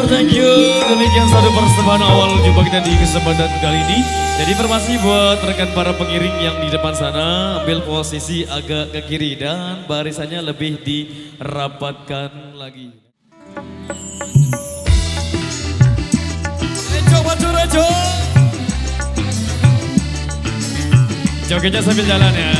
Matur thank you. Demikian satu persembahan awal jumpa kita di kesempatan kali ini. Jadi informasi buat rekan para pengiring yang di depan sana, ambil posisi agak ke kiri dan barisannya lebih dirapatkan lagi. Rejo, maju Rejo. Jogetnya sambil jalan ya.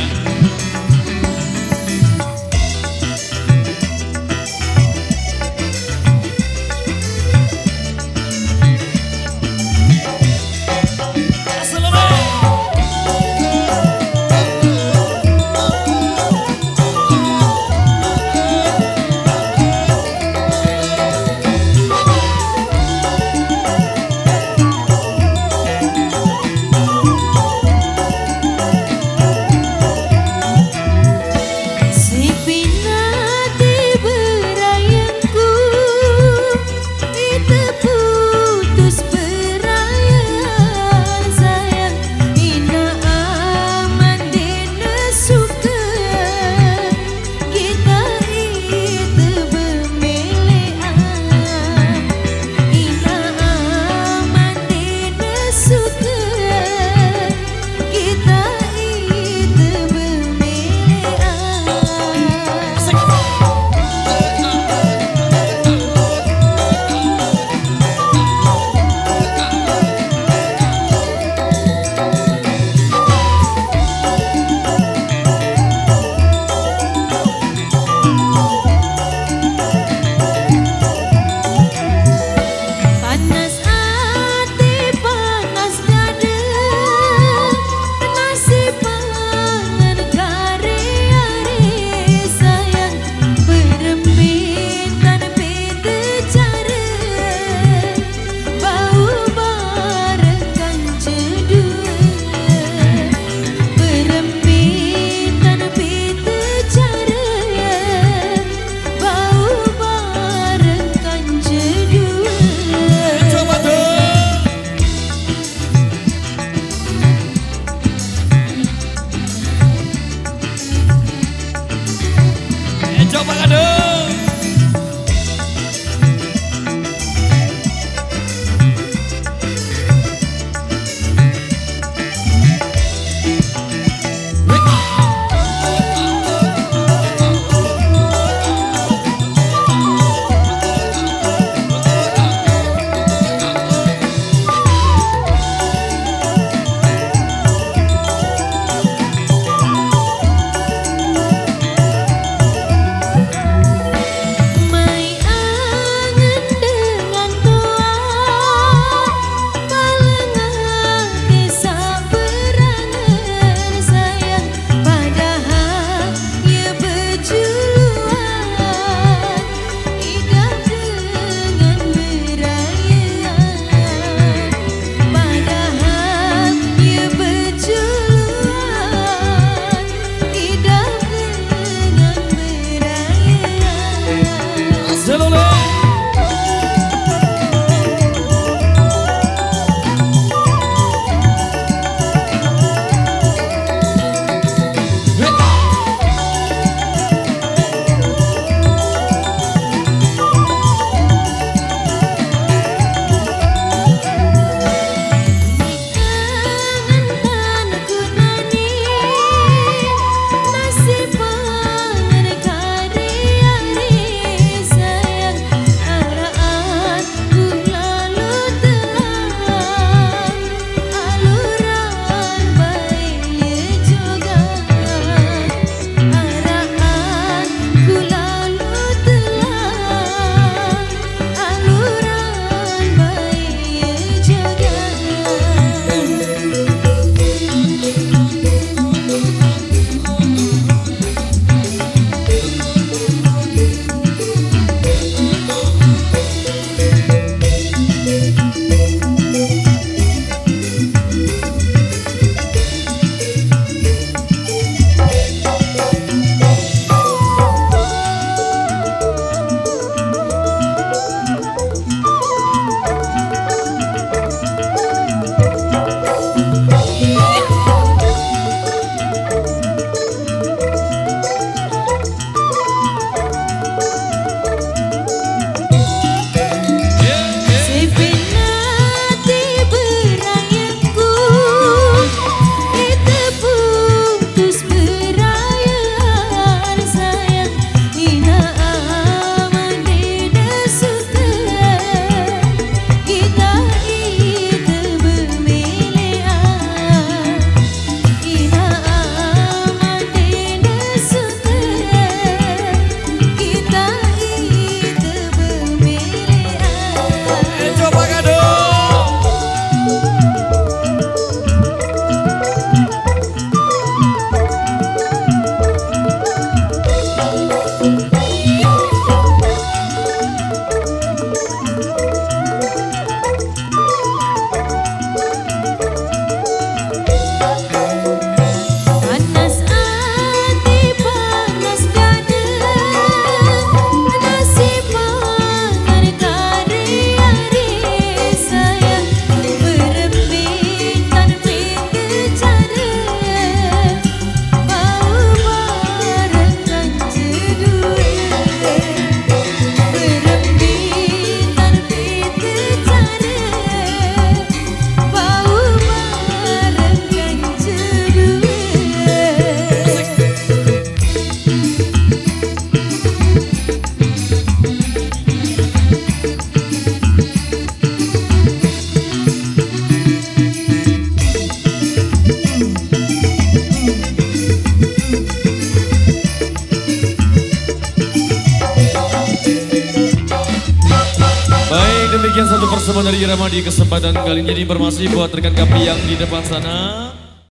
Dari Irama di kesempatan kali ini. Jadi informasi buat rekan kami yang di depan sana.